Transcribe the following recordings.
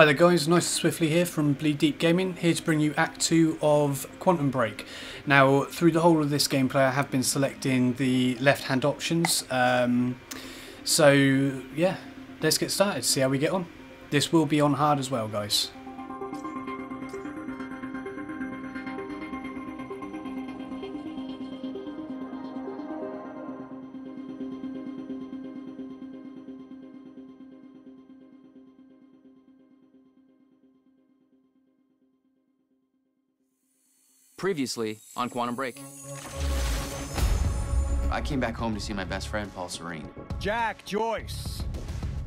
Hi there guys, nice swiftly here from Bleed Deep Gaming, here to bring you Act 2 of Quantum Break. Now, through the whole of this gameplay I have been selecting the left-hand options, um, so yeah, let's get started, see how we get on. This will be on hard as well guys. Previously on Quantum Break. I came back home to see my best friend, Paul Serene. Jack Joyce,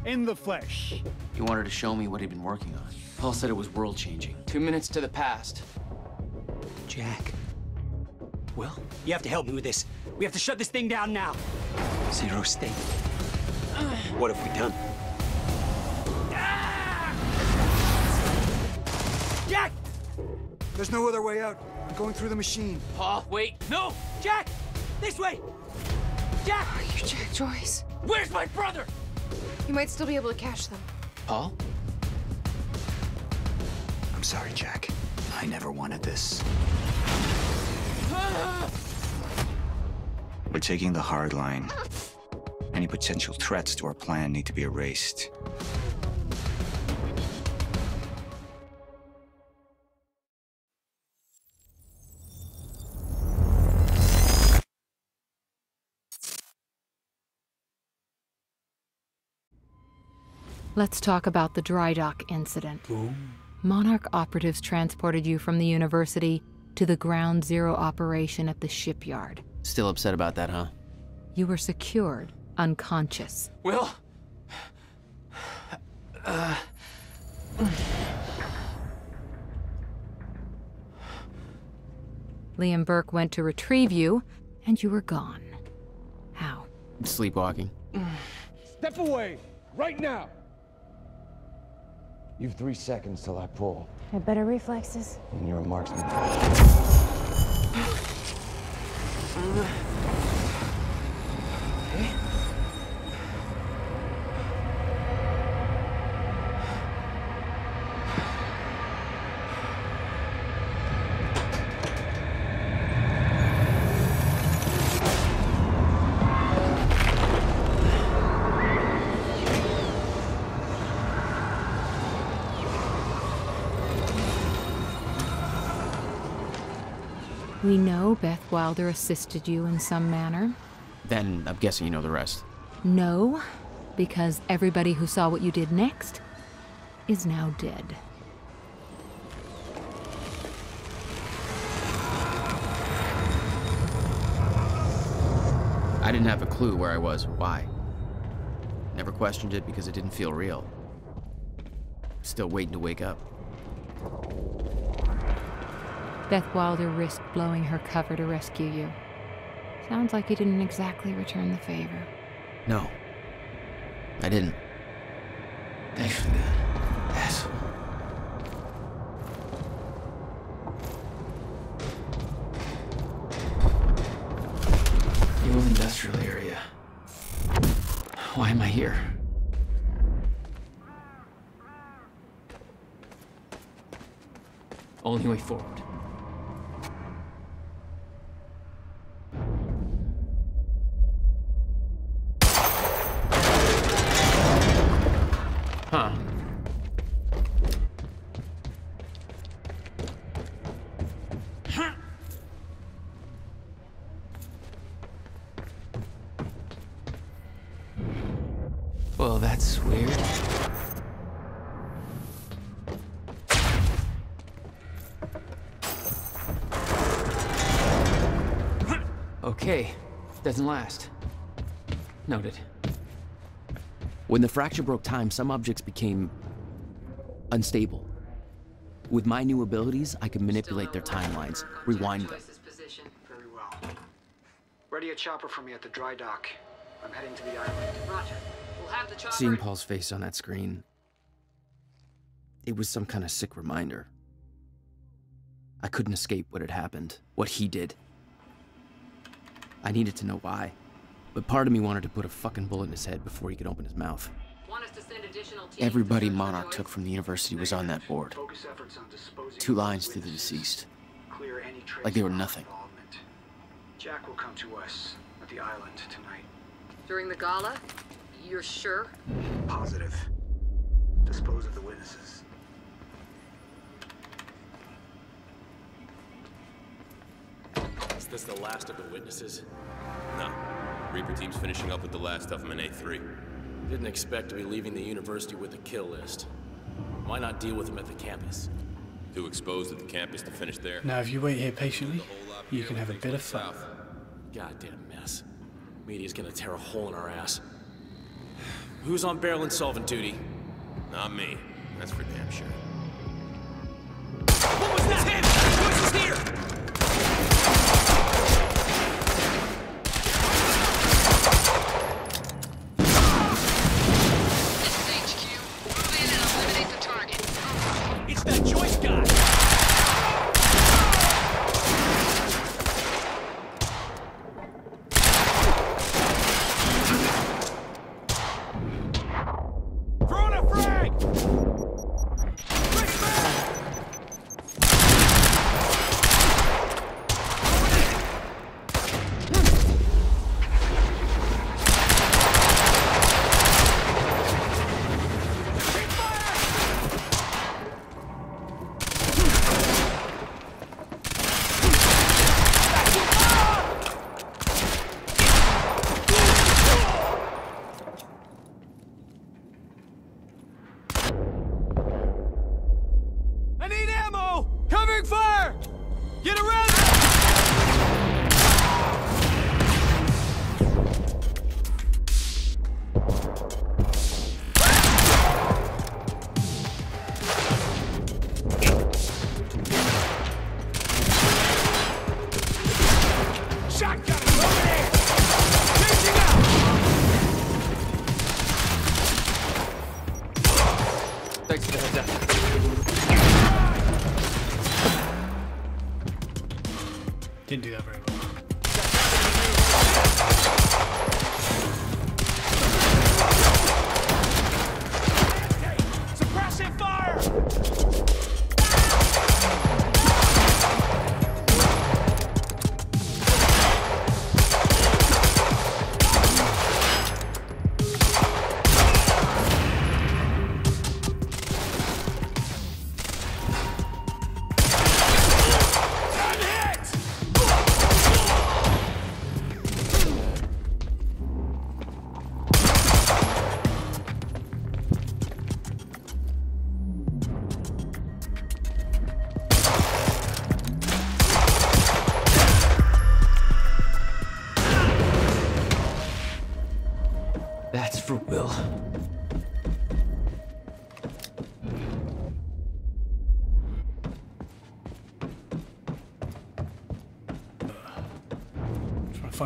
in the flesh. He wanted to show me what he'd been working on. Paul said it was world-changing. Two minutes to the past. Jack. Well, you have to help me with this. We have to shut this thing down now. Zero state. What have we done? Jack! There's no other way out. I'm going through the machine. Paul, wait. No! Jack! This way! Jack! You're Jack Joyce. Where's my brother? You might still be able to catch them. Paul? I'm sorry, Jack. I never wanted this. We're taking the hard line. Any potential threats to our plan need to be erased. Let's talk about the dry dock incident. Monarch operatives transported you from the university to the ground zero operation at the shipyard. Still upset about that, huh? You were secured, unconscious. Will? Liam Burke went to retrieve you, and you were gone. How? Sleepwalking. Step away! Right now! You've three seconds till I pull, Had better reflexes. and you're a marksman. Uh, Wilder assisted you in some manner. Then I'm guessing you know the rest. No, because everybody who saw what you did next is now dead. I didn't have a clue where I was or why. Never questioned it because it didn't feel real. Still waiting to wake up. Beth Wilder risked blowing her cover to rescue you. Sounds like you didn't exactly return the favor. No. I didn't. Thanks for that, asshole. The old industrial area. Why am I here? Only way forward. Doesn't last. Noted. When the fracture broke time, some objects became unstable. With my new abilities, I could manipulate their timelines, rewind them. Very well. Ready a chopper for me at the dry dock. I'm heading to the island. Roger. We'll have the chopper. Seeing Paul's face on that screen, it was some kind of sick reminder. I couldn't escape what had happened, what he did. I needed to know why. But part of me wanted to put a fucking bullet in his head before he could open his mouth. Want us to send additional teams Everybody to Monarch took from the university was on that board. On Two lines to the deceased. Clear any trace Like they were nothing. Jack will come to us at the island tonight. During the gala? You're sure? Positive. Dispose of the witnesses. This the last of the witnesses? No. Reaper team's finishing up with the last of them in A3. Didn't expect to be leaving the university with a kill list. Why not deal with them at the campus? Too exposed at the campus to finish there. Now, if you wait here patiently, you can have a bit of fun. Goddamn mess. Media's gonna tear a hole in our ass. Who's on barrel and solvent duty? Not me. That's for damn sure.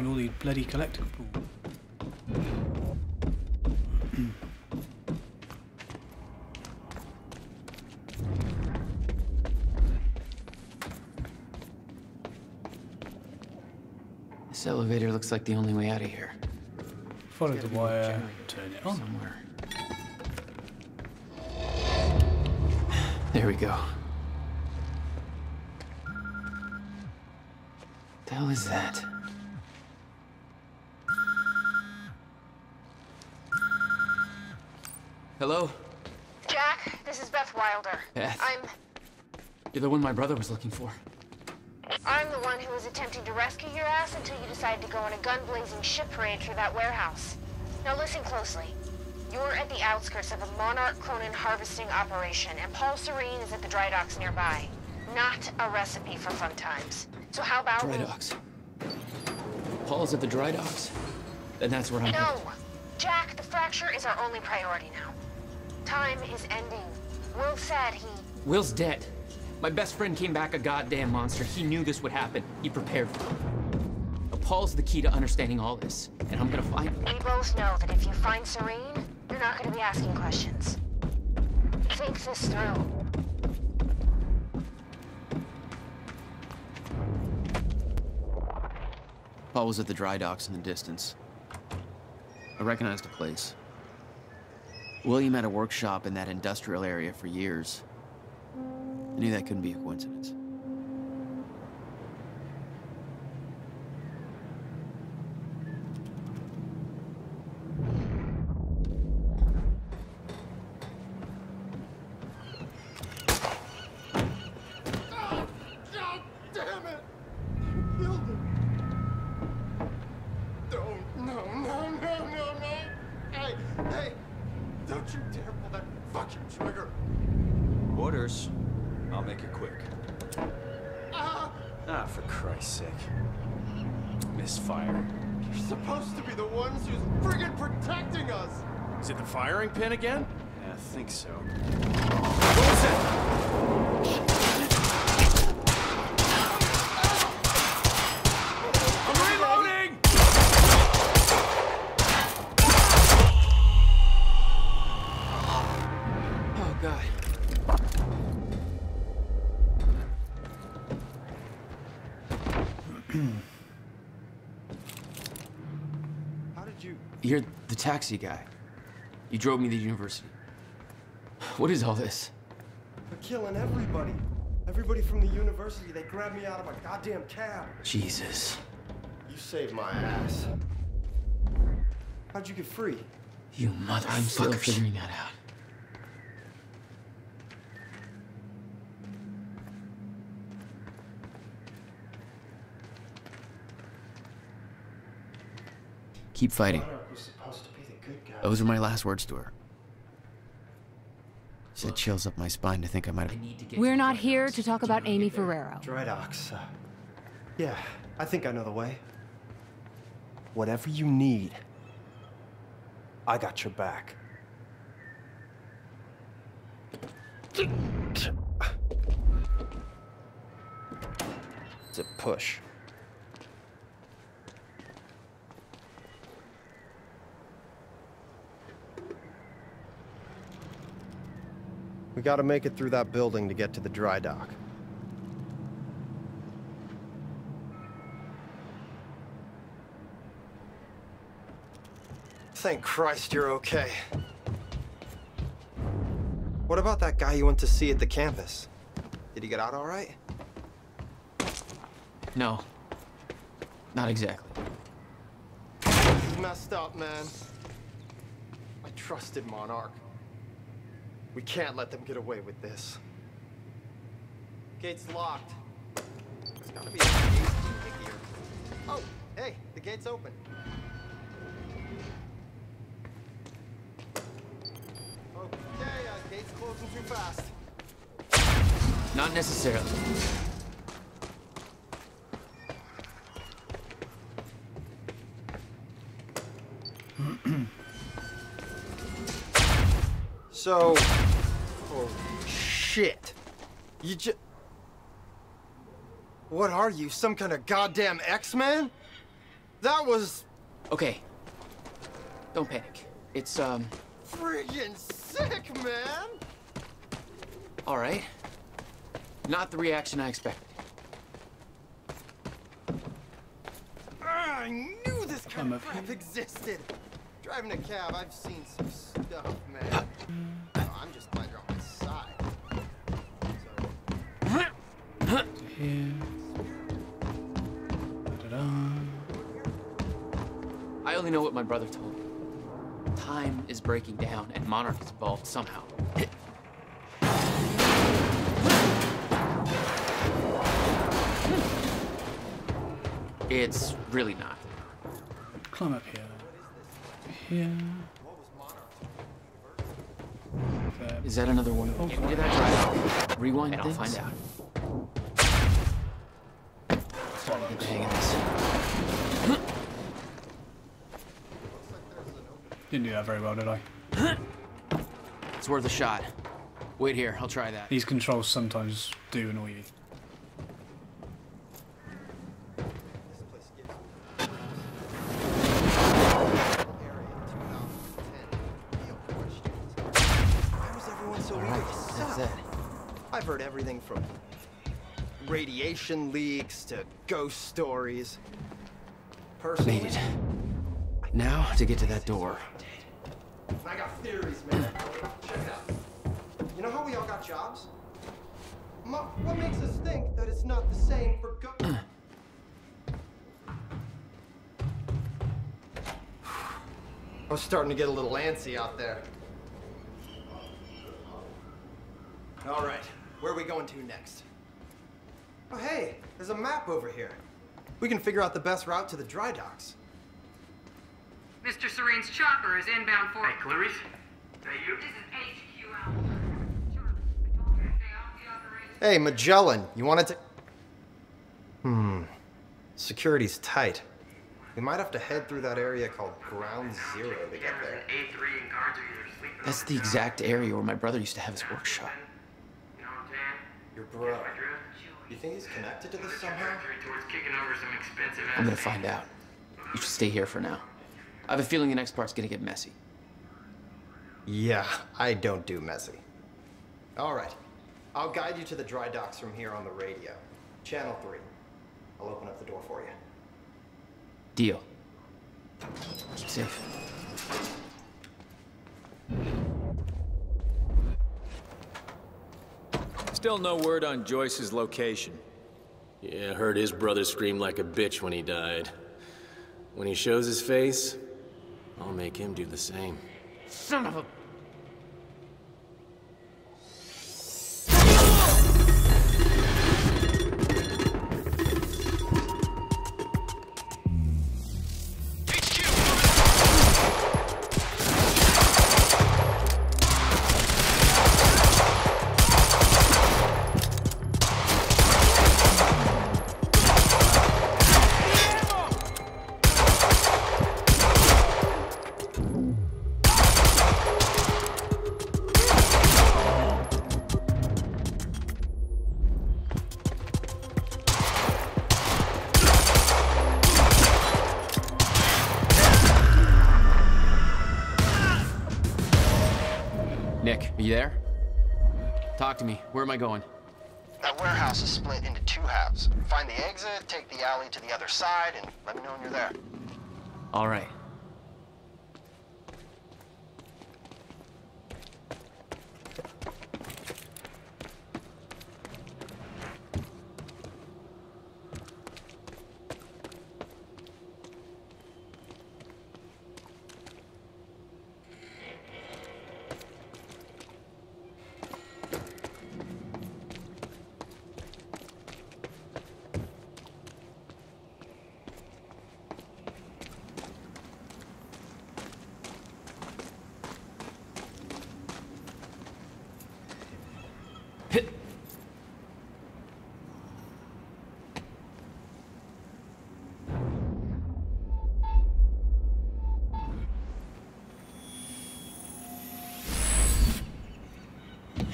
All the bloody collectible. This elevator looks like the only way out of here. Follow the wire, turn it on. Somewhere. There we go. The hell is that? Hello? Jack, this is Beth Wilder. Beth? I'm You're the one my brother was looking for. I'm the one who was attempting to rescue your ass until you decided to go on a gun-blazing ship parade through that warehouse. Now listen closely. You're at the outskirts of a Monarch Chronon harvesting operation, and Paul Serene is at the dry docks nearby. Not a recipe for fun times. So how about Dry docks. Paul's at the dry docks. And that's where I'm No! Jack, the fracture is our only priority now. Time is ending. Will said he... Will's dead. My best friend came back a goddamn monster. He knew this would happen. He prepared for it. Now, Paul's the key to understanding all this, and I'm gonna find him. We both know that if you find Serene, you're not going to be asking questions. Think this through. Paul was at the dry docks in the distance. I recognized the place. William had a workshop in that industrial area for years. I knew that couldn't be a coincidence. Taxi guy. You drove me to the university. What is all this? They're killing everybody. Everybody from the university. They grabbed me out of a goddamn cab. Jesus. You saved my ass. How'd you get free? You mother. I'm still figuring that out. Keep fighting. Monarch was supposed to be the good guy. Those were my last words to her. Sent chills up my spine to think I might have. We're not here to talk about Amy Ferrero. Dry docks. Uh, yeah, I think I know the way. Whatever you need, I got your back. It's a push. We gotta make it through that building to get to the dry dock. Thank Christ you're okay. What about that guy you went to see at the campus? Did he get out all right? No. Not exactly. He's messed up, man. I trusted Monarch. We can't let them get away with this. Gate's locked. There's gotta be a gate here. Oh, hey, the gate's open. Okay, uh, gate's closing too fast. Not necessarily. So, shit. You just. What are you, some kind of goddamn X-Man? That was Okay. Don't panic. It's, um, friggin' sick, man! all right. Not the reaction I expected. I knew this kind I'm of a- crap existed. Driving a cab, I've seen some stuff, man. Oh, I'm just glad you're on my side. Here. Da-da-da. I only know what my brother told me. Time is breaking down, and Monarch is involved somehow. It's really not. Climb up here. Here. Is that another one? Oh, Into that drive. Rewind, and I'll find out. Didn't do that very well, did I? It's worth a shot. Wait here, I'll try that. These controls sometimes do annoy you. Why was everyone so eager to That's suck? it. I've heard everything from radiation leaks to ghost stories. Personally, Made it. Now to get to that door. What makes us think that it's not the same for go- I was starting to get a little antsy out there. All right, where are we going to next? Oh, hey, there's a map over here. We can figure out the best route to the dry docks. Mr. Serene's chopper is inbound for. Hey, Clarice? That you? This is HQ Hey, Magellan, you wanted to. Hmm. Security's tight. We might have to head through that area called Ground Zero to get there. A3 and guards are either sleeping That's the exact area where my brother used to have his workshop. You know what I'm saying? Your bro. You think he's connected to this somehow? Towards kicking over some expensive I'm gonna find out. You should stay here for now. I have a feeling the next part's gonna get messy. Yeah, I don't do messy. All right. I'll guide you to the dry docks from here on the radio. Channel 3. I'll open up the door for you. Deal. Keep safe. Still no word on Joyce's location. Yeah, heard his brother scream like a bitch when he died. When he shows his face, I'll make him do the same. Son of a... Where am I going? That warehouse is split into two halves. Find the exit, take the alley to the other side, and let me know when you're there. All right.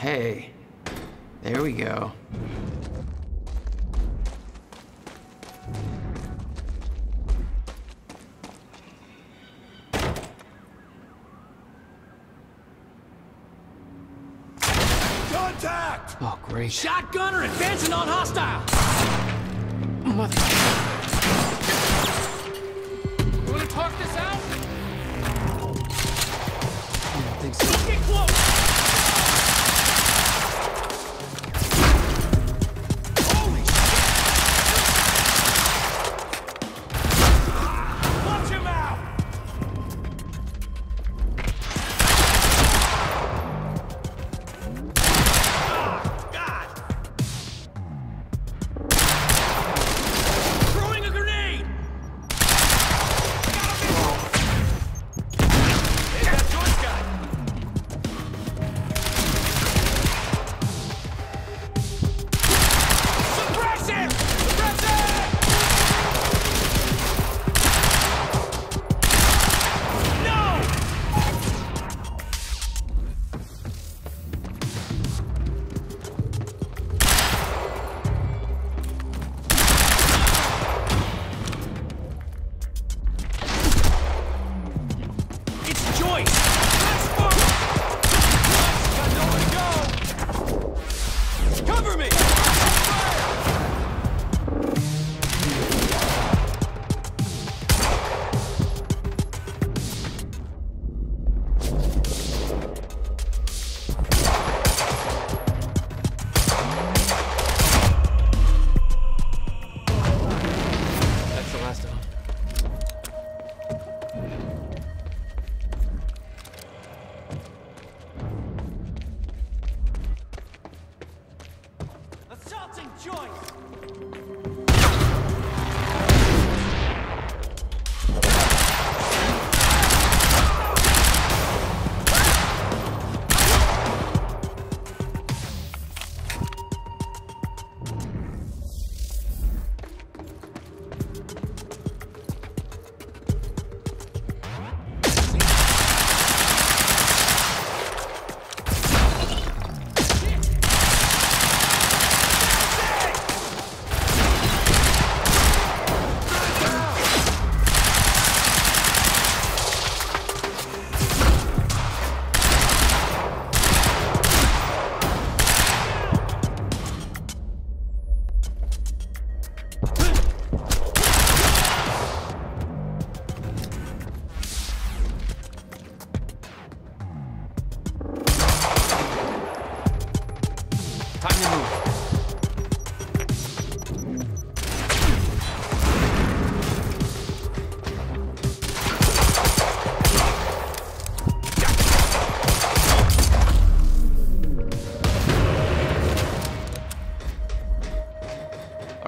Hey, there we go. Contact! Oh, great. Shotgunner advancing on hostile! Mother...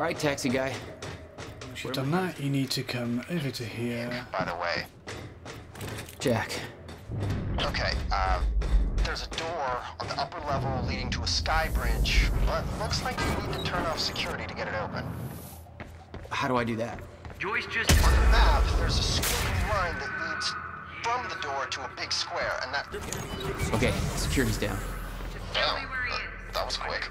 right, taxi guy. Once you've done that, you need to come over to here. By the way, Jack. okay, uh, there's a door on the upper level leading to a sky bridge, but looks like you need to turn off security to get it open. How do I do that? Joyce just... On the map, there's a squiggly line that leads from the door to a big square, and that... Okay, security's down. Damn, that, that was quick.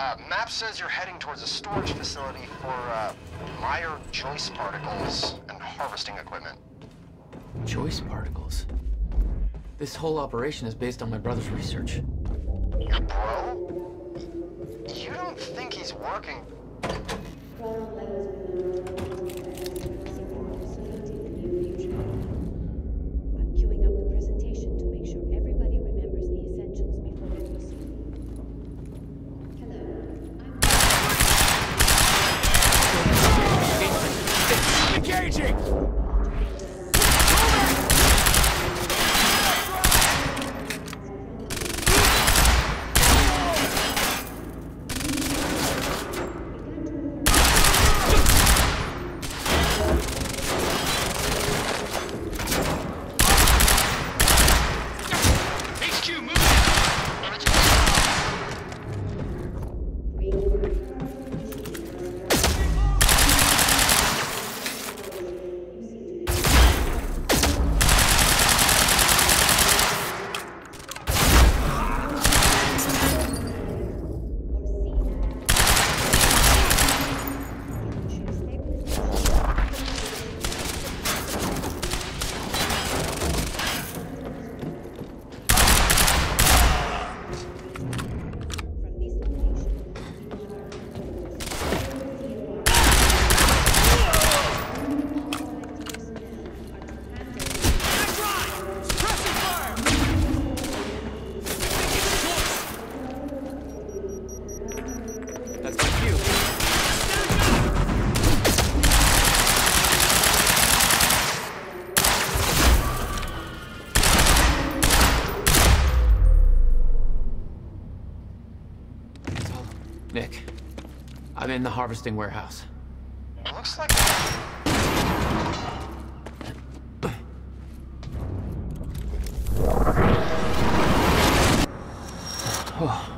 Uh, map says you're heading towards a storage facility for, uh, Meyer Joyce particles and harvesting equipment. Joyce particles. This whole operation is based on my brother's research. Harvesting warehouse. Looks like. Oh.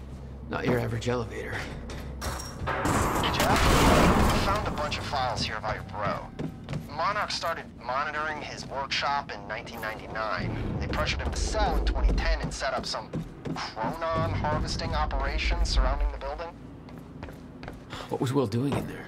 Not your average elevator. Jeff, I found a bunch of files here about your bro. Monarch started monitoring his workshop in 1999. They pressured him to sell in 2010 and set up some Chronon harvesting operation surrounding. What was Will doing in there?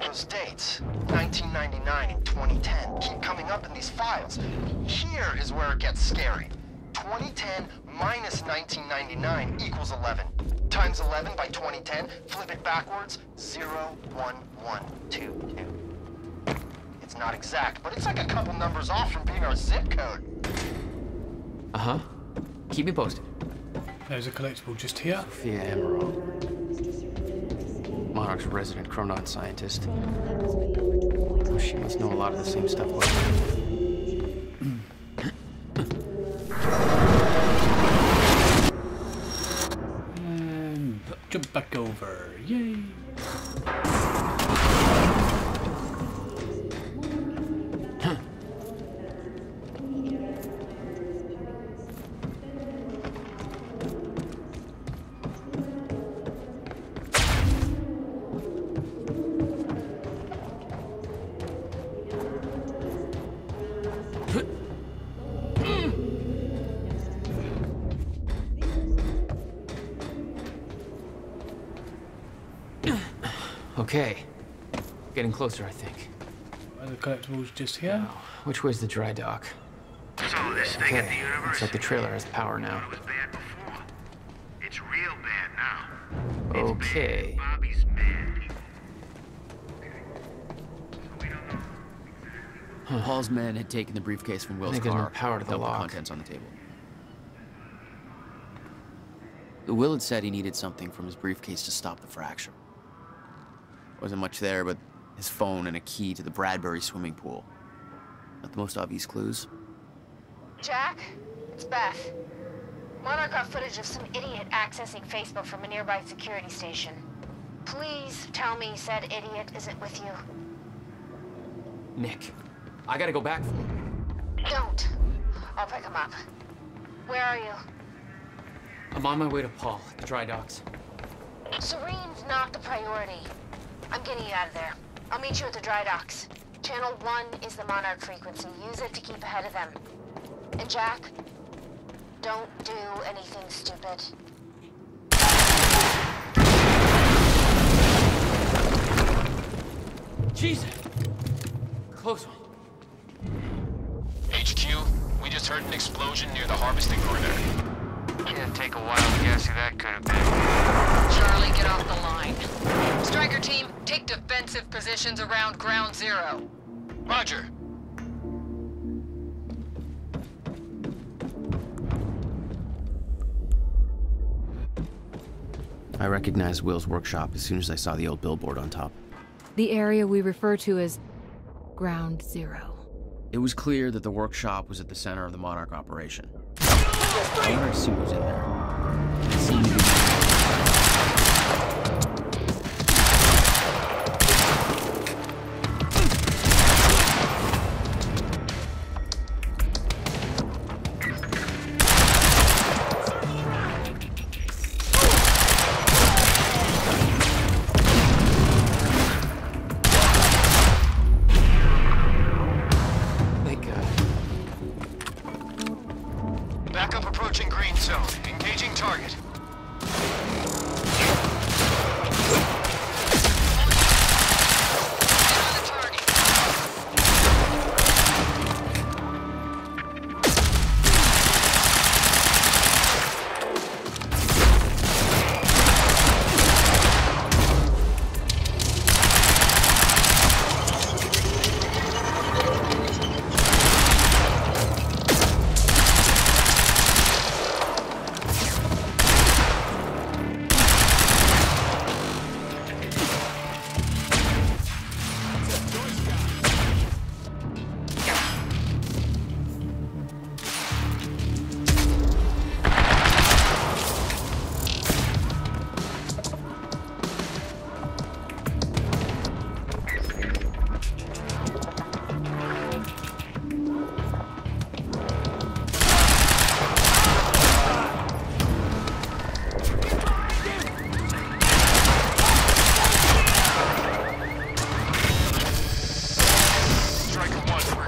Those dates, 1999 and 2010, keep coming up in these files. Here is where it gets scary. 2010 minus 1999 equals 11. Times 11 by 2010, flip it backwards, 01122. It's not exact, but it's like a couple numbers off from being our zip code. Uh-huh. Keep me posted. There's a collectible just here. Sofia Amaral. Monarch's resident Chronon scientist. Oh, she must know a lot of the same stuff. And jump back over. Yay. Okay. Getting closer, I think. Are the collectibles just here? Which way's the dry dock? So this thing at the Okay. university. Looks like the trailer has power now. It was bad before. It's real bad now. Okay. Bobby's mad people. Paul's men had taken the briefcase from Will's think there's no car. power to the dumped lock. contents on the table. Will had said he needed something from his briefcase to stop the fracture. Wasn't much there, but his phone and a key to the Bradbury swimming pool. Not the most obvious clues. Jack, it's Beth. Monarch got footage of some idiot accessing Facebook from a nearby security station. Please tell me said idiot isn't with you. Nick, I gotta go back for him. Don't. I'll pick him up. Where are you? I'm on my way to Paul at the dry docks. Serene's not the priority. I'm getting you out of there. I'll meet you at the dry docks. Channel 1 is the Monarch frequency. Use it to keep ahead of them. And Jack, don't do anything stupid. Jesus! Close one. HQ, we just heard an explosion near the harvesting perimeter. Can't take a while to guess who that could have been. Charlie, get off the line. Striker team, take defensive positions around ground zero. Roger. I recognized Will's workshop as soon as I saw the old billboard on top. The area we refer to as Ground Zero. It was clear that the workshop was at the center of the Monarch operation. I wanted to see what was in there.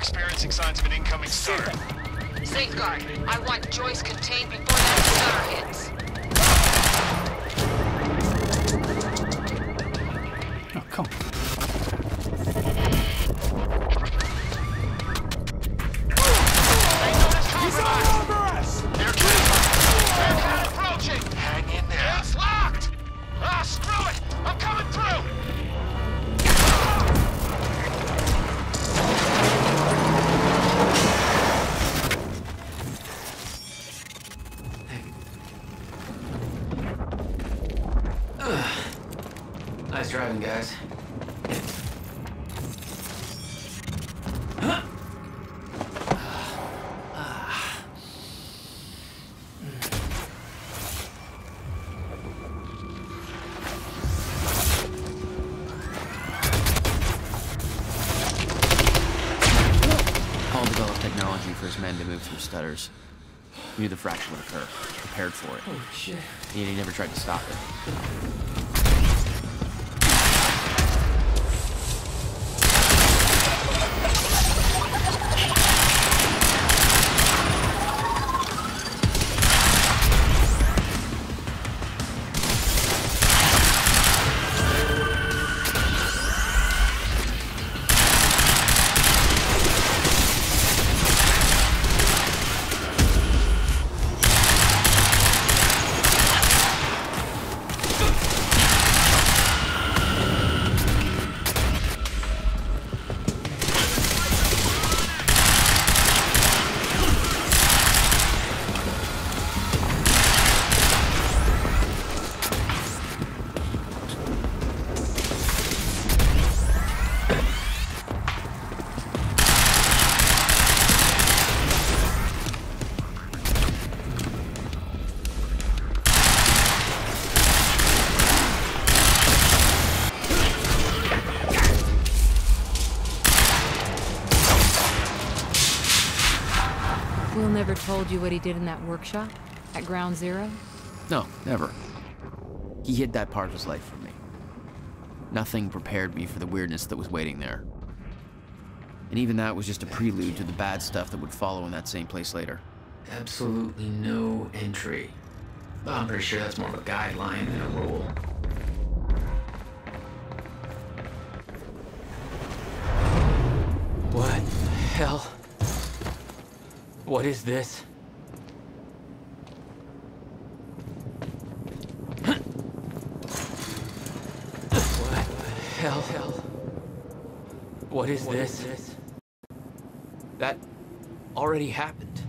Experiencing signs of an incoming stutter. Safeguard. I want Joyce contained before that stutter hits. Oh, come on. For it. Oh, shit. Yet he never tried to stop it. Told you what he did in that workshop at Ground Zero? No, never. He hid that part of his life from me. Nothing prepared me for the weirdness that was waiting there. And even that was just a prelude to the bad stuff that would follow in that same place later. Absolutely no entry. Well, I'm pretty sure that's more of a guideline than a rule. What the hell? What is this? What the hell? What is this? That already happened.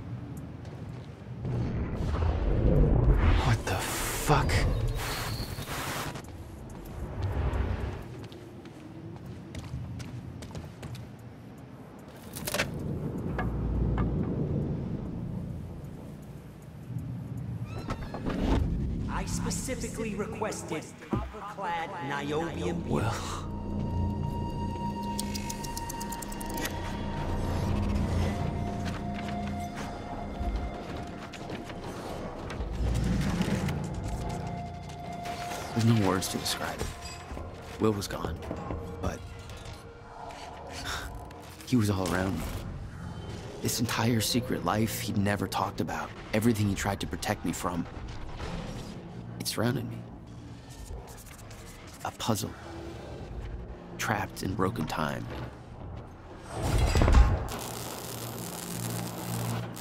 What the fuck? There's no words to describe it. Will was gone, but he was all around me. This entire secret life he'd never talked about, everything he tried to protect me from, it surrounded me. A puzzle, trapped in broken time.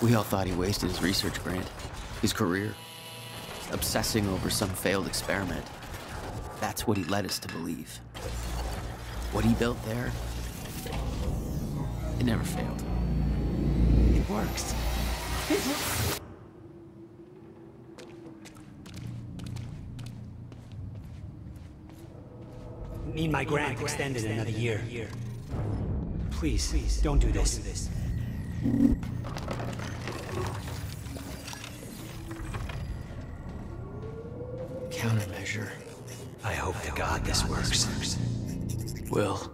We all thought he wasted his research grant, his career, obsessing over some failed experiment. That's what he led us to believe. What he built there, it never failed. It works. It works. Need my grant extended another year. Please, please, don't do this. Countermeasure. God this works. Will.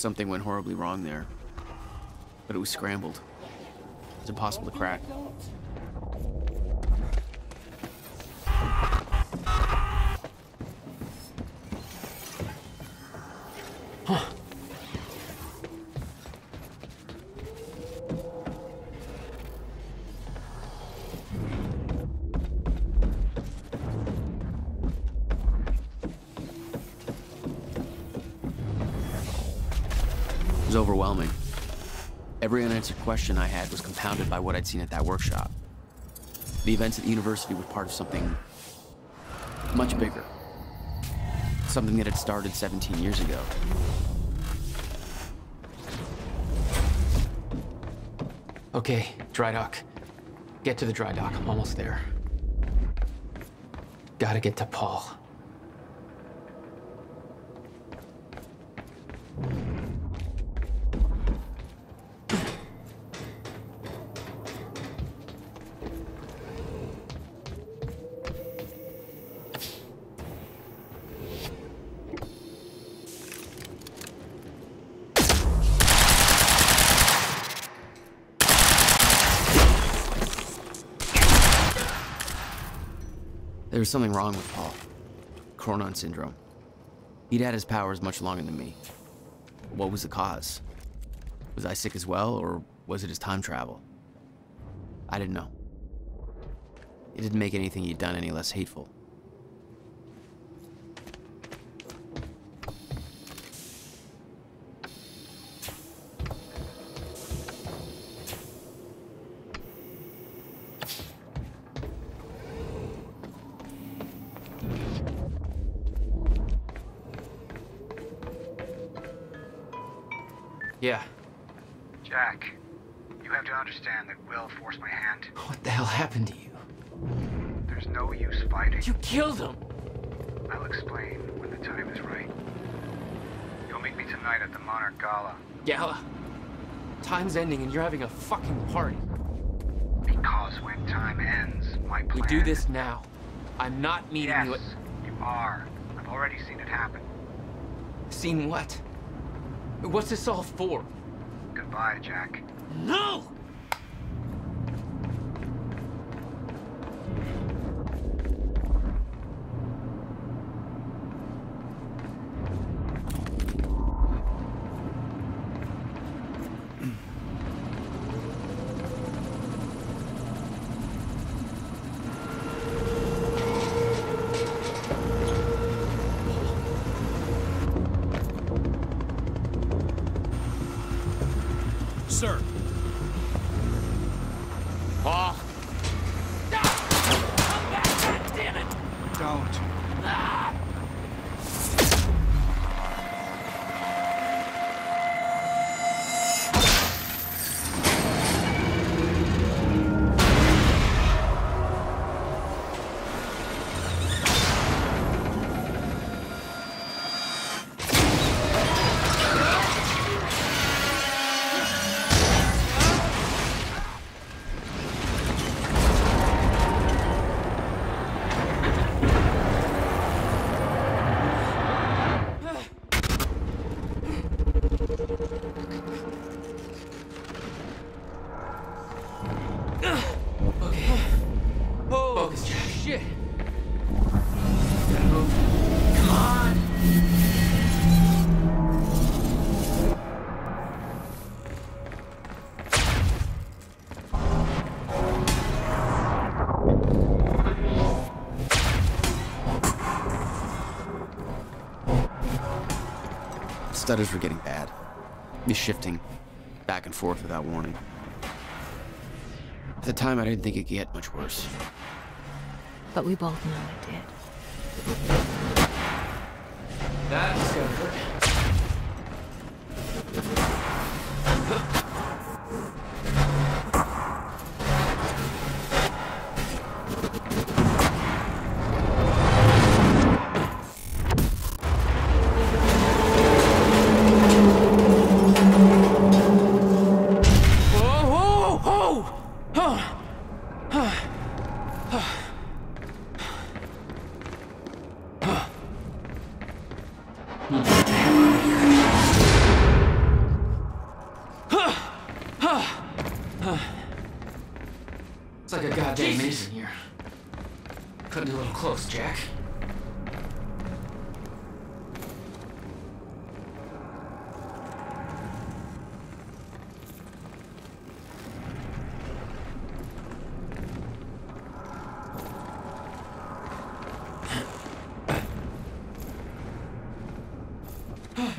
Something went horribly wrong there, but it was scrambled. It's impossible to crack. Every unanswered question I had was compounded by what I'd seen at that workshop. The events at the university were part of something much bigger. Something that had started 17 years ago. Okay, dry dock. Get to the dry dock. I'm almost there. Gotta get to Paul. There was something wrong with Paul. Chronon syndrome. He'd had his powers much longer than me. What was the cause? Was I sick as well, or was it his time travel? I didn't know. It didn't make anything he'd done any less hateful. And you're having a fucking party. Because when time ends, my plan... We do this now. I'm not meeting yes, you at... you are. I've already seen it happen. Seen what? What's this all for? Goodbye, Jack. No! Sir. Stutters were getting bad. Be shifting back and forth without warning. At the time, I didn't think it could get much worse. But we both know it did.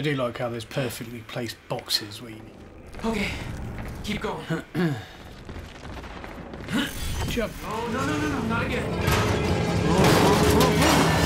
I do like how there's perfectly placed boxes where you need. Okay, keep going. Jump. Oh, no, no, no, no, not again. Beth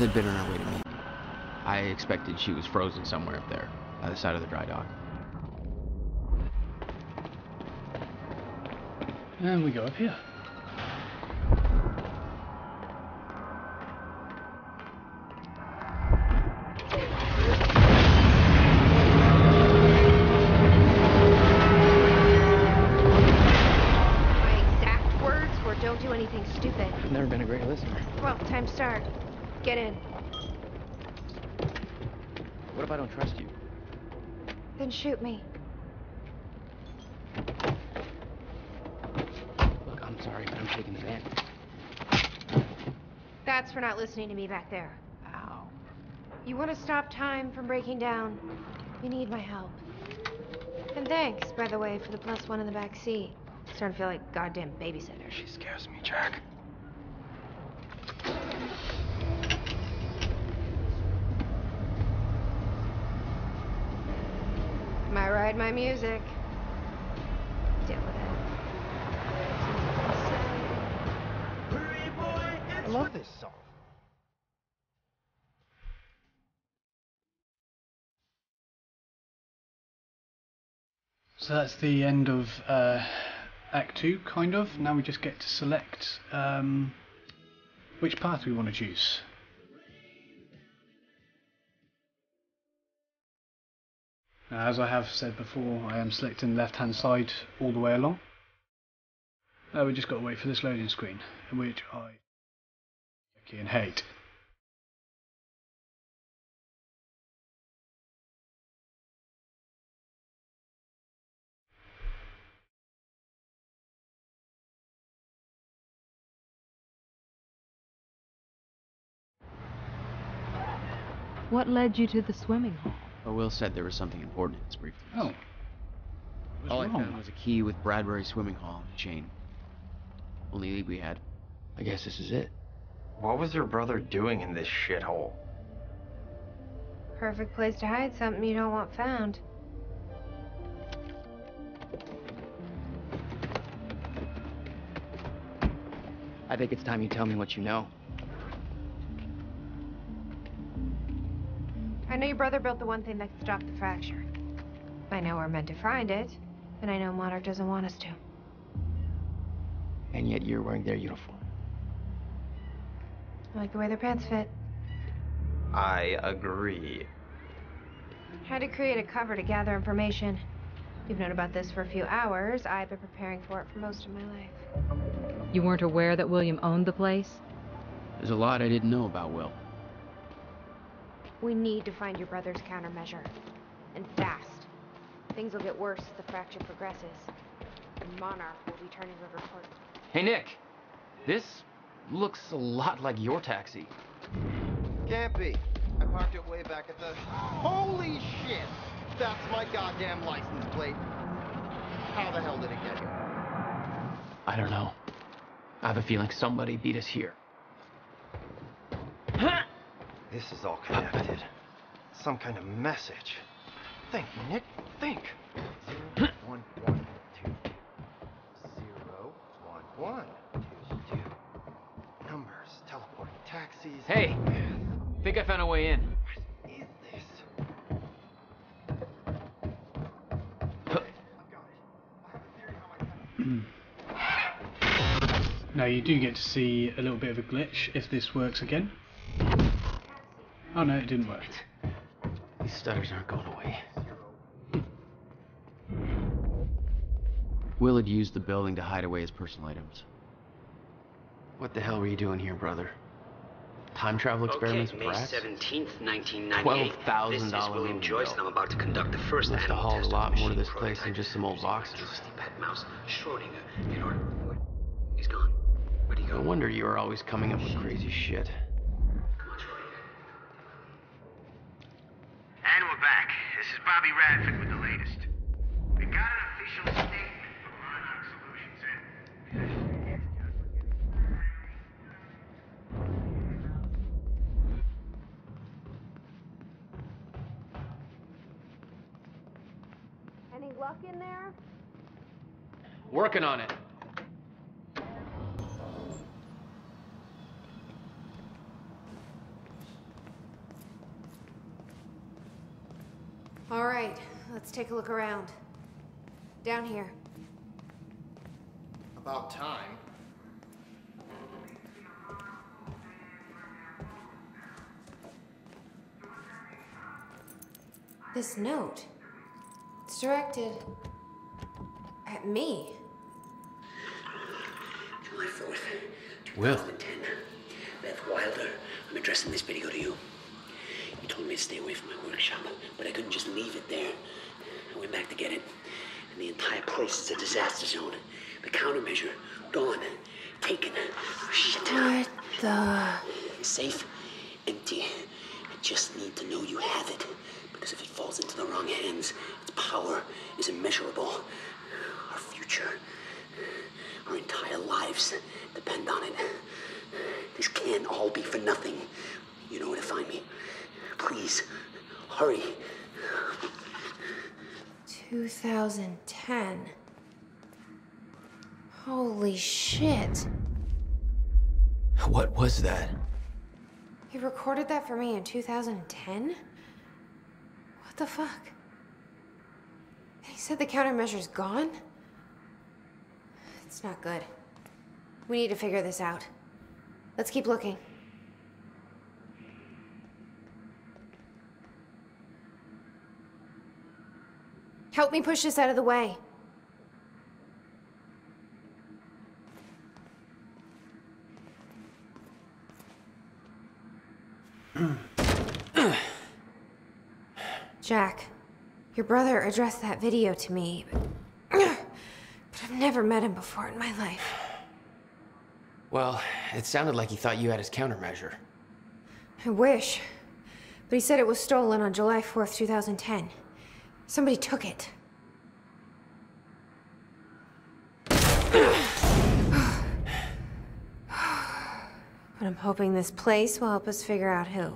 had been on her way to meet me. I expected she was frozen somewhere up there, by the side of the dry dock. And we go up here. Listening to me back there. Ow. You want to stop time from breaking down? You need my help. And thanks, by the way, for the plus one in the back seat. I'm Starting to feel like goddamn babysitter. She scares me, Jack. My ride, my music. Deal with it. I love this song. So that's the end of uh, Act 2, kind of. Now we just get to select um, which path we want to choose. Now, as I have said before, I am selecting the left hand side all the way along. Now we just got to wait for this loading screen, which I fucking hate. What led you to the swimming hole? But Will said there was something important in his briefcase. Oh. All I found was a key with Bradbury Swimming Hall and a chain. Only lead we had. I guess this is it. What was your brother doing in this shithole? Perfect place to hide something you don't want found. I think it's time you tell me what you know. I know your brother built the one thing that can stop the fracture. I know we're meant to find it, and I know Monarch doesn't want us to. And yet you're wearing their uniform. I like the way their pants fit. I agree. Tried to create a cover to gather information. You've known about this for a few hours. I've been preparing for it for most of my life. You weren't aware that William owned the place? There's a lot I didn't know about Will. We need to find your brother's countermeasure. And fast. Things will get worse as the fracture progresses. And Monarch will be turning the report. Hey, Nick. This looks a lot like your taxi. Can't be. I parked it way back at the... Holy shit! That's my goddamn license plate. How the hell did it get here? I don't know. I have a feeling somebody beat us here. This is all connected. Some kind of message. Think, Nick, think. Zero, one, one, two. Zero, one, one, two, two. Numbers, teleporting taxis. Hey! Think I found a way in. What is this? Now you do get to see a little bit of a glitch if this works again. Oh no, it didn't work. These stutters aren't going away. Will had used the building to hide away his personal items. What the hell were you doing here, brother? Time travel experiments okay, with May rats? 17th, 1998. $12,000 This is William movie Joyce, and I'm about to conduct the first Must have animal hauled a lot more to machine this place than just some old using my boxes. pet mouse, Schrodinger, in order... What? He's gone. Where'd he go? No wonder you were always coming up with crazy shit. Come on, Schrodinger. And we're back. This is Bobby Radford with the latest. We got an official statement from Monarch Solutions in. Any luck in there? Working on it. All right, let's take a look around. Down here. About time. This note. It's directed at me. July 4th, Will. 2010. Beth Wilder, I'm addressing this video to you. You told me to stay away from my workshop, but I couldn't just leave it there. Went back to get it, and the entire place is a disaster zone. The countermeasure, gone, taken, shit. What the? Safe, empty. I just need to know you have it. Because if it falls into the wrong hands, its power is immeasurable. Our future, our entire lives depend on it. This can't all be for nothing. You know where to find me. Please, hurry. 2010. Holy shit. What was that? He recorded that for me in 2010? What the fuck? He said the countermeasure's gone? It's not good. We need to figure this out. Let's keep looking. Help me push this out of the way. Jack, your brother addressed that video to me, but, but I've never met him before in my life. Well, it sounded like he thought you had his countermeasure. I wish. But he said it was stolen on July 4th, 2010. Somebody took it. But I'm hoping this place will help us figure out who.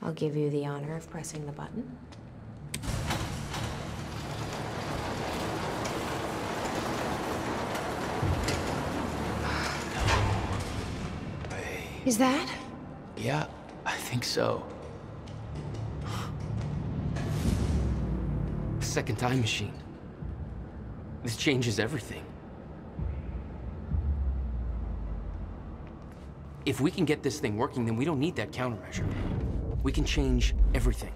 I'll give you the honor of pressing the button. Is that? Yeah, I think so. Second time machine. This changes everything. If we can get this thing working, then we don't need that countermeasure. We can change everything.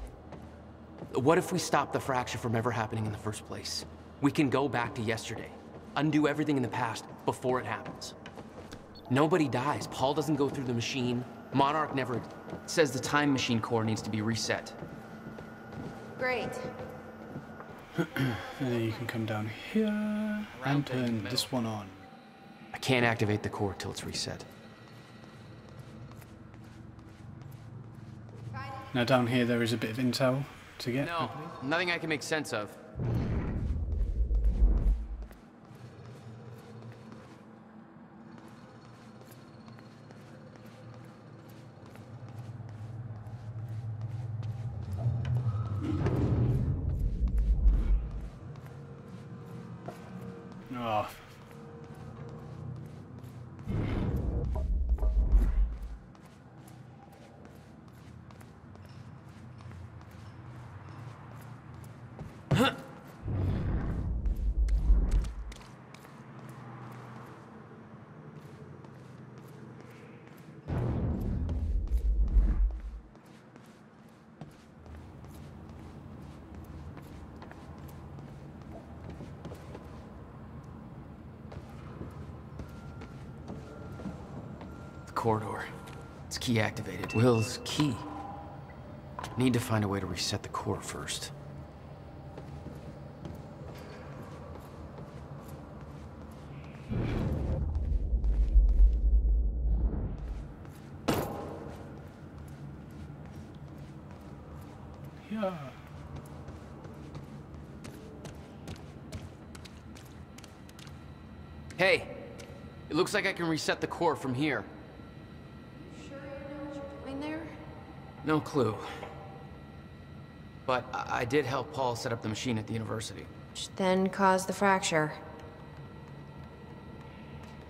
What if we stop the fracture from ever happening in the first place? We can go back to yesterday, undo everything in the past before it happens. Nobody dies. Paul doesn't go through the machine. Monarch never says the time machine core needs to be reset. Great. and then you can come down here and turn this one on. I can't activate the core till it's reset. Now down here there is a bit of intel to get. No, nothing I can make sense of. Corridor. It's key activated. Will's key. Need to find a way to reset the core first. Yeah. Hey, it looks like I can reset the core from here. In there? No clue. But I, I did help Paul set up the machine at the university. Which then caused the fracture.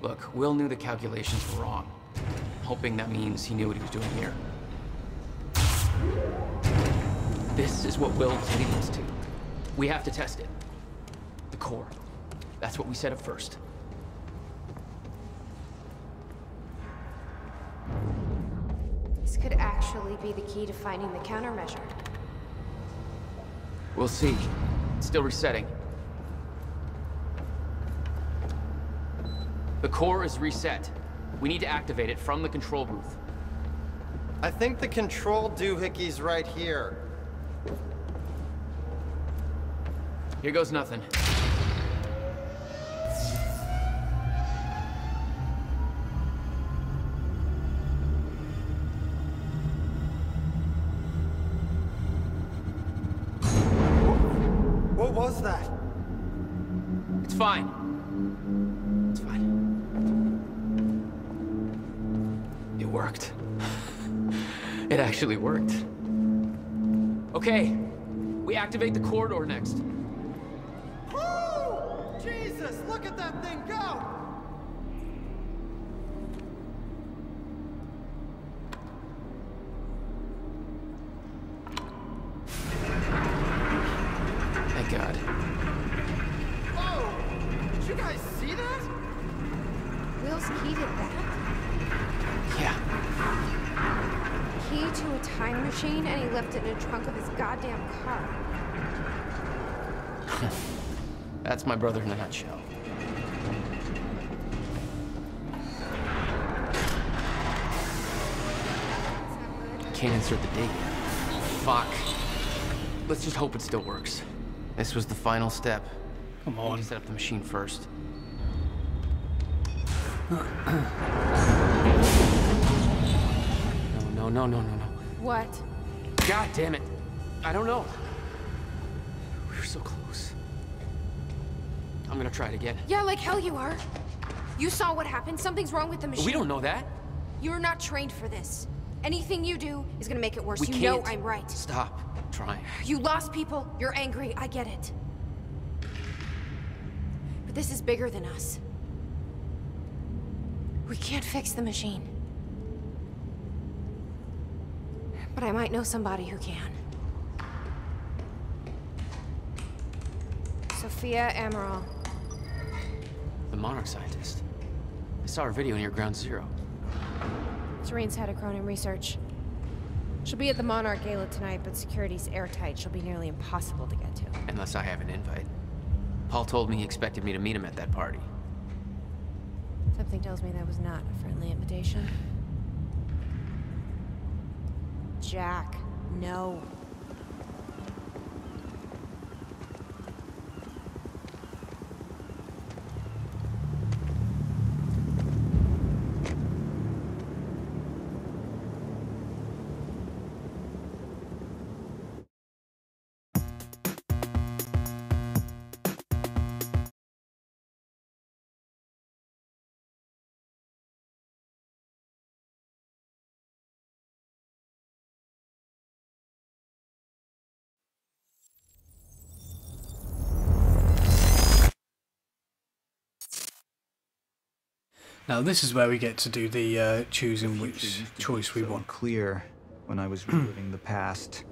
Look, Will knew the calculations were wrong. Hoping that means he knew what he was doing here. This is what Will was leading us to. We have to test it. The core. That's what we set up first. Be the key to finding the countermeasure. We'll see. It's still resetting. The core is reset. We need to activate it from the control booth. I think the control doohickey's right here. Here goes nothing. Actually worked. Okay, we activate the corridor next. Woo! Jesus, look at that thing go! My brother in a nutshell. Can't insert the date. Fuck. Let's just hope it still works. This was the final step. Come on. Set up the machine first. No, no, no, no, no, no. What? God damn it. I don't know. We were so close. Gonna try it again. Yeah, like hell you are. You saw what happened. Something's wrong with the machine. We don't know that. You're not trained for this. Anything you do is gonna make it worse. We you can't. know I'm right. Stop trying. You lost people. You're angry. I get it. But this is bigger than us. We can't fix the machine. But I might know somebody who can. Sofia Amaral. The Monarch scientist. I saw her video near Ground Zero. Serene's head of Chronon Research. She'll be at the Monarch Gala tonight, but security's airtight. She'll be nearly impossible to get to. Unless I have an invite. Paul told me he expected me to meet him at that party. Something tells me that was not a friendly invitation. Jack, no. Now this is where we get to do the uh, choosing which choice we want. Clear when I was reliving the past.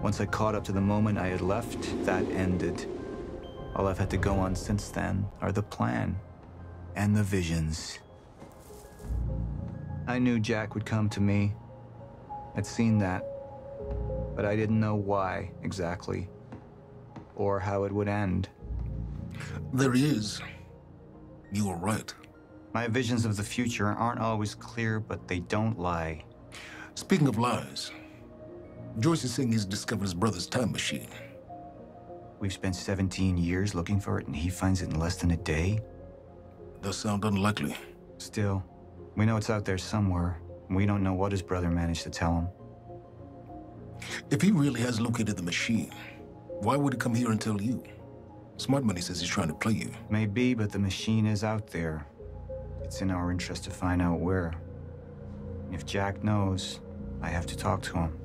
Once I caught up to the moment I had left, that ended. All I've had to go on since then are the plan and the visions. I knew Jack would come to me. I'd seen that. But I didn't know why exactly. Or how it would end. There he is. You were right. My visions of the future aren't always clear, but they don't lie. Speaking of lies, Joyce is saying he's discovered his brother's time machine. We've spent 17 years looking for it, and he finds it in less than a day? Does sound unlikely. Still, we know it's out there somewhere, we don't know what his brother managed to tell him. If he really has located the machine, why would he come here and tell you? Smart Money says he's trying to play you. Maybe, but the machine is out there. It's in our interest to find out where. If Jack knows, I have to talk to him.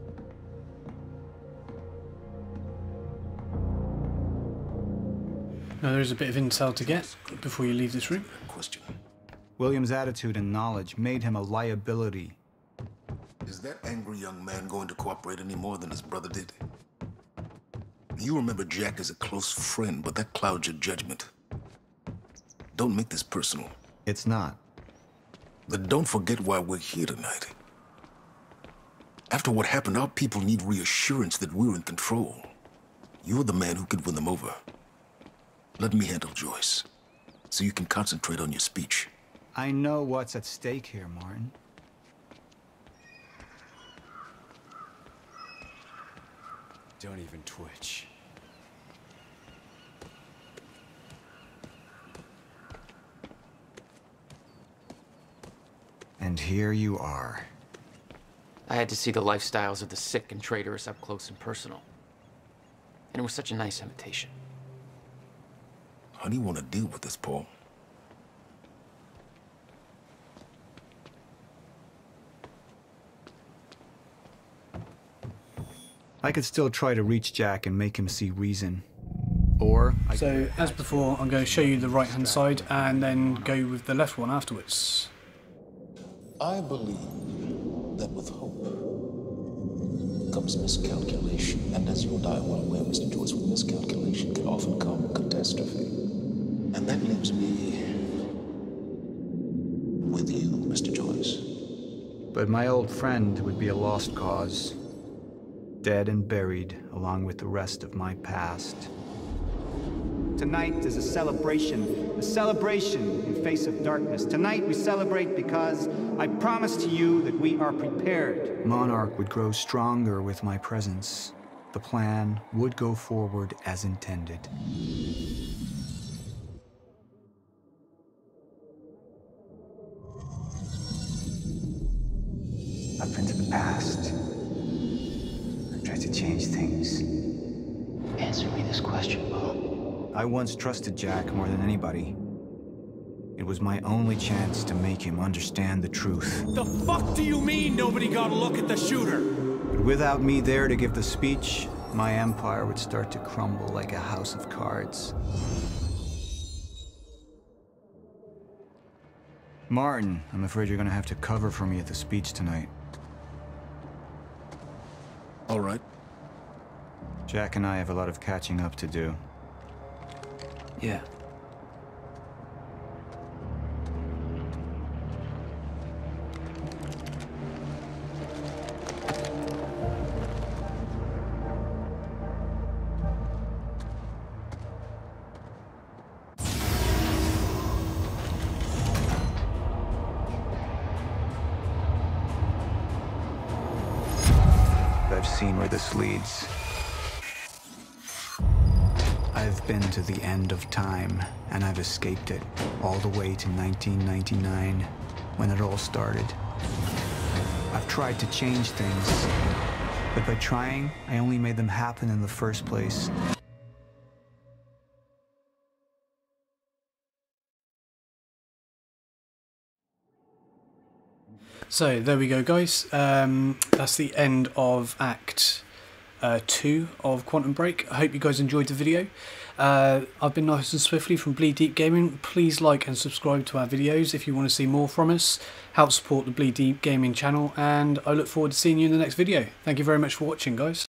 Now there is a bit of intel to get before you leave this room. Question. William's attitude and knowledge made him a liability. Is that angry young man going to cooperate any more than his brother did? You remember Jack as a close friend, but that clouds your judgment. Don't make this personal. It's not. Then don't forget why we're here tonight. After what happened, our people need reassurance that we're in control. You're the man who could win them over. Let me handle Joyce, so you can concentrate on your speech. I know what's at stake here, Martin. Don't even twitch. And here you are. I had to see the lifestyles of the sick and traitorous up close and personal. And it was such a nice invitation. How do you want to deal with this, Paul? I could still try to reach Jack and make him see reason. Or I So as before, I'm going to show you the right hand side and then go with the left one afterwards. I believe that with hope comes miscalculation. And as you and I are well aware, Mr. Joyce, with miscalculation can often come catastrophe. And that leaves me with you, Mr. Joyce. But my old friend would be a lost cause. Dead and buried along with the rest of my past. Tonight is a celebration, a celebration in face of darkness. Tonight we celebrate because I promise to you that we are prepared. Monarch would grow stronger with my presence. The plan would go forward as intended. Up into the past. I tried to change things. Answer me this question, Bo. I once trusted Jack more than anybody. It was my only chance to make him understand the truth. The fuck do you mean nobody got a look at the shooter? But without me there to give the speech, my empire would start to crumble like a house of cards. Martin, I'm afraid you're gonna have to cover for me at the speech tonight. All right. Jack and I have a lot of catching up to do. Yeah. I've seen where this leads. Been to the end of time, and I've escaped it, all the way to 1999, when it all started. I've tried to change things, but by trying, I only made them happen in the first place. So there we go, guys. Um, that's the end of Act uh, 2 of Quantum Break. I hope you guys enjoyed the video. Uh, I've been nice and swiftly from Bleed Deep Gaming. Please like and subscribe to our videos if you want to see more from us. Help support the Bleed Deep Gaming channel, and I look forward to seeing you in the next video. Thank you very much for watching, guys.